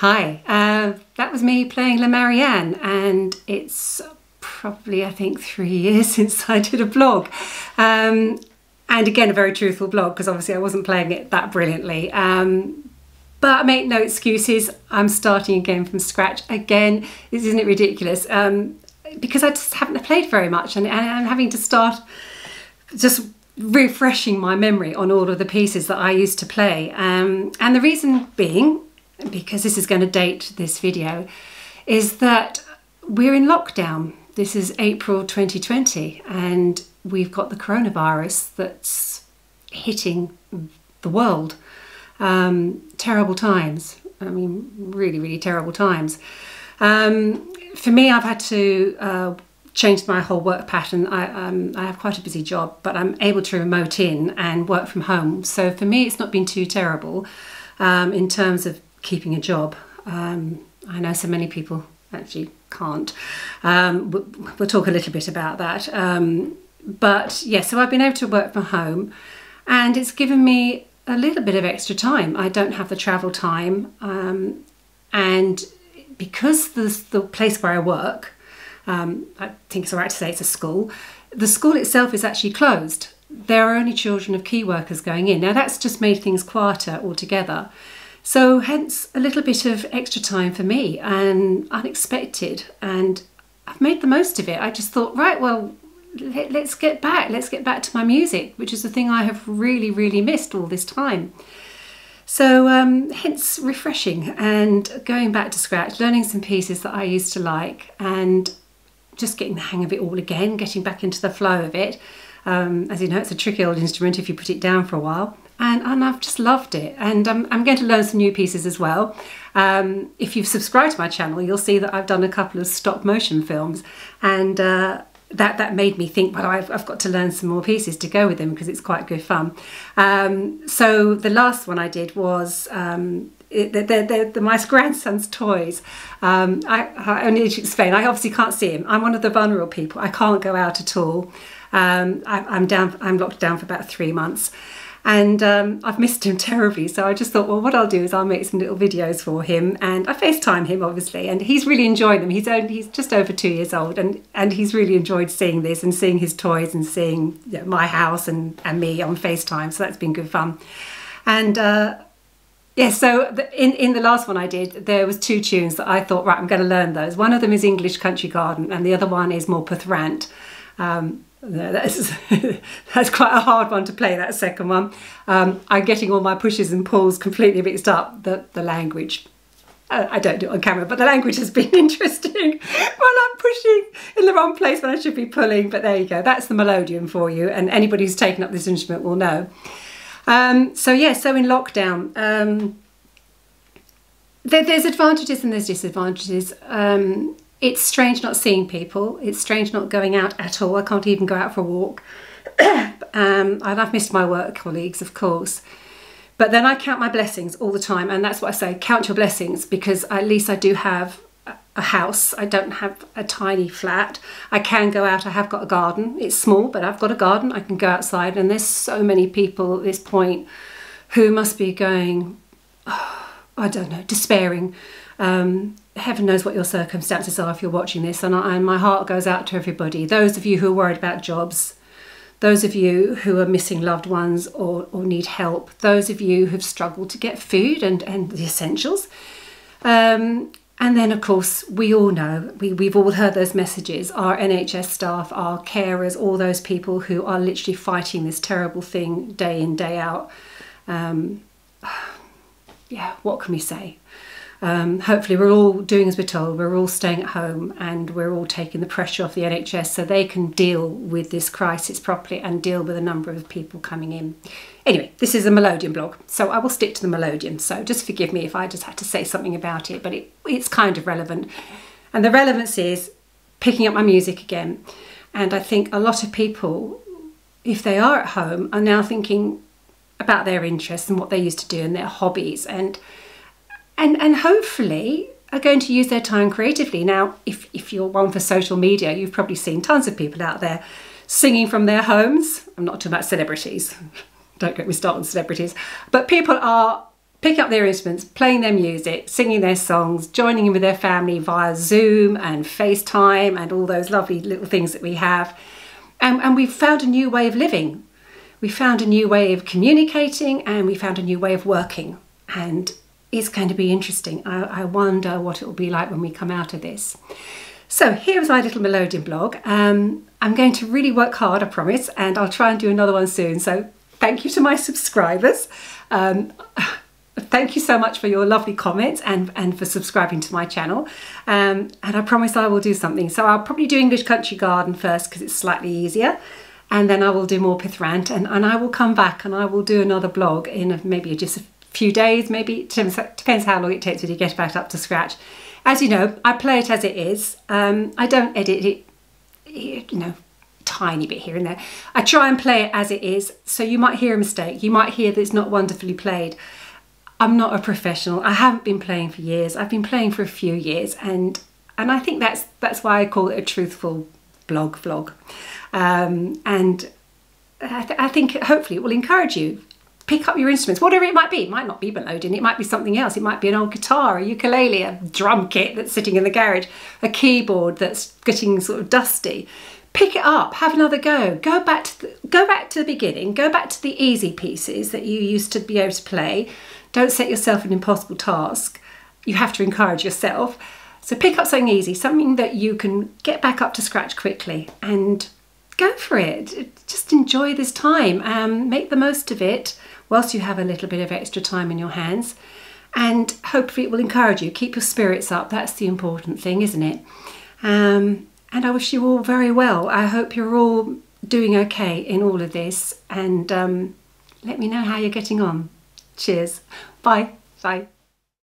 Hi, uh, that was me playing La Marianne, and it's probably, I think, three years since I did a blog. Um, and again, a very truthful blog because obviously I wasn't playing it that brilliantly. Um, but I make no excuses, I'm starting again from scratch. Again, isn't it ridiculous? Um, because I just haven't played very much and, and I'm having to start just refreshing my memory on all of the pieces that I used to play. Um, and the reason being because this is going to date this video, is that we're in lockdown. This is April 2020 and we've got the coronavirus that's hitting the world. Um, terrible times. I mean, really, really terrible times. Um, for me, I've had to uh, change my whole work pattern. I, um, I have quite a busy job, but I'm able to remote in and work from home. So for me, it's not been too terrible um, in terms of keeping a job. Um, I know so many people actually can't. Um, we'll, talk a little bit about that. Um, but yeah, so I've been able to work from home and it's given me a little bit of extra time. I don't have the travel time. Um, and because the, the place where I work, um, I think it's all right to say it's a school, the school itself is actually closed. There are only children of key workers going in. Now that's just made things quieter altogether. So, hence a little bit of extra time for me and unexpected. And I've made the most of it. I just thought, right, well, let, us get back. Let's get back to my music, which is the thing I have really, really missed all this time. So, um, hence refreshing and going back to scratch, learning some pieces that I used to like, and just getting the hang of it all again, getting back into the flow of it. Um, as you know, it's a tricky old instrument if you put it down for a while and, and I've just loved it. And I'm, going to learn some new pieces as well. Um, if you've subscribed to my channel, you'll see that I've done a couple of stop motion films, and uh, that that made me think, well, I've, I've got to learn some more pieces to go with them because it's quite good fun. Um, so the last one I did was. Um, they're, they're, they're, my grandson's toys. Um, I, I need to explain. I obviously can't see him. I'm one of the vulnerable people. I can't go out at all. Um, I, I'm down. I'm locked down for about three months, and um, I've missed him terribly. So I just thought, well, what I'll do is I'll make some little videos for him, and I FaceTime him obviously, and he's really enjoying them. He's only, he's just over two years old, and and he's really enjoyed seeing this and seeing his toys and seeing you know, my house and and me on FaceTime. So that's been good fun, and. Uh, yeah, so in, in the last one I did, there was two tunes that I thought, right, I'm going to learn those. One of them is English Country Garden, and the other one is Morpeth Rant. Um, that's that's quite a hard one to play. That second one, um, I'm getting all my pushes and pulls completely mixed up. The the language, I, I don't do it on camera, but the language has been interesting when I'm pushing in the wrong place when I should be pulling. But there you go. That's the melodeon for you, and anybody who's taken up this instrument will know. Um, so yeah, so in lockdown. Um, there, there's advantages and there's disadvantages. It's strange not seeing people. It's strange not going out at all. I can't even go out for a walk. um, and I've missed my work colleagues, of course. But then I count my blessings all the time, and that's what I say count your blessings because at least I do have a house. I don't have a tiny flat. I can go out. I have got a garden. It's small, but I've got a garden. I can go outside, and there's so many people at this point who must be going, oh, I don't know, despairing. Um, heaven knows what your circumstances are if you're watching this, and, I, and my heart goes out to everybody. Those of you who are worried about jobs, those of you who are missing loved ones or, or need help, those of you who've struggled to get food and, and the essentials. Um, and then, of course, we all know, we, we've all heard those messages our NHS staff, our carers, all those people who are literally fighting this terrible thing day in, day out. Um, yeah, what can we say? Um, hopefully, we're all doing as we're told, we're all staying at home and we're all taking the pressure off the NHS so they can deal with this crisis properly and deal with a number of people coming in. Anyway, this is a Melodeon blog, so I will stick to the Melodeon. So just forgive me if I just had to say something about it, but it, it's kind of relevant. And the relevance is picking up my music again. And I think a lot of people, if they are at home, are now thinking about their interests and what they used to do and their hobbies. And and and hopefully are going to use their time creatively. Now, if, if you're one for social media, you've probably seen tons of people out there singing from their homes. I'm not talking about celebrities. Don't get me started on celebrities. But people are picking up their instruments, playing their music, singing their songs, joining in with their family via Zoom and FaceTime and all those lovely little things that we have. And, and we've found a new way of living. We found a new way of communicating and we found a new way of working. And it's going to be interesting. I, I wonder what it will be like when we come out of this. So here's my little Melodeon blog. Um, I'm going to really work hard, I promise, and I'll try and do another one soon. So thank you to my subscribers. Um, thank you so much for your lovely comments and, and for subscribing to my channel. Um, and I promise I will do something. So I'll probably do English Country Garden first because it's slightly easier. And then I will do Morpeth Rant and, and I will come back and I will do another blog in a, maybe just a few days, maybe. Depends how long it takes me to get back up to scratch. As you know, I play it as it is. Um, I don't edit it, you know, tiny bit here and there. I try and play it as it is. So you might hear a mistake. You might hear that it's not wonderfully played. I'm not a professional. I haven't been playing for years. I've been playing for a few years, and and I think that's that's why I call it a truthful blog vlog. Um, and I, th I, think hopefully it will encourage you. Pick up your instruments, whatever it might be. It might not be melodeon, it might be something else. It might be an old guitar, a ukulele, a drum kit that's sitting in the garage, a keyboard that's getting sort of dusty. Pick it up have another go. Go back to the, go back to the beginning go back to the easy pieces that you used to be able to play. Don't set yourself an impossible task. You have to encourage yourself. So pick up something easy something that you can get back up to scratch quickly and go for it just enjoy this time um, make the most of it whilst you have a little bit of extra time in your hands and hopefully it will encourage you keep your spirits up that's the important thing isn't it um, and I wish you all very well. I hope you're all doing okay in all of this and um, let me know how you're getting on. Cheers. Bye. Bye.